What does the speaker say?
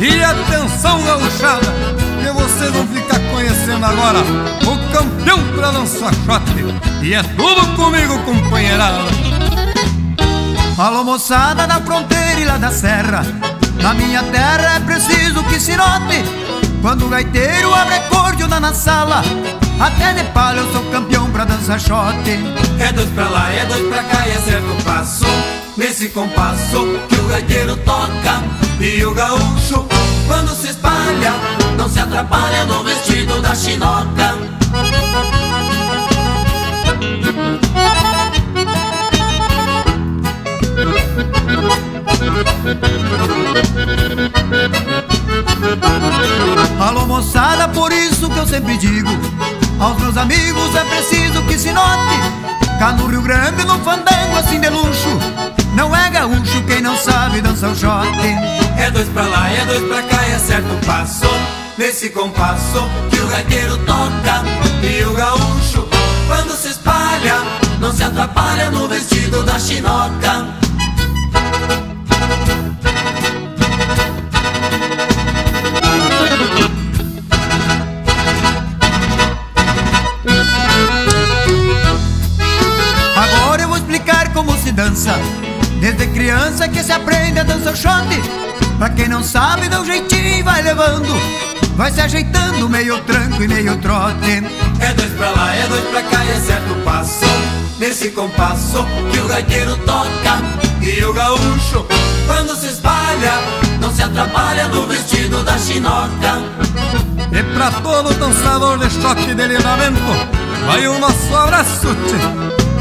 E atenção gauchada, que vocês vão ficar conhecendo agora o campeão pra dançar shot. E é tudo comigo, companheirada. Alô moçada da fronteira e lá da serra Na minha terra é preciso que se note Quando o gaiteiro abre acorde na sala Até de palha eu sou campeão pra dançar shot É dois pra lá, é dois pra cá e é certo o passo Nesse compasso que o gaiteiro toca E o gaúcho, quando se espalha Não se atrapalha no vestido da chinoca. Alô moçada, por isso que eu sempre digo Aos meus amigos é preciso que se note Cá no Rio Grande, no fandango assim de luxo. Não é gaúcho quem não sabe dançar o shot É dois pra lá, é dois pra cá é certo o passo. Nesse compasso que o gaiteiro toca E o gaúcho, quando se espalha Não se atrapalha no vestido da chinoca. Agora eu vou explicar como se dança. Desde criança que se aprende a dançar shot Pra quem não sabe, dá um jeitinho e vai levando. Vai se ajeitando meio tranco e meio trote. É dois pra lá, é dois pra cá e é certo o passo. Nesse compasso que o gaiteiro toca. E o gaúcho, quando se espalha Não se atrapalha no vestido da chinoca. E pra todo dançador de shot de livramento Vai o nosso abraço, tchê.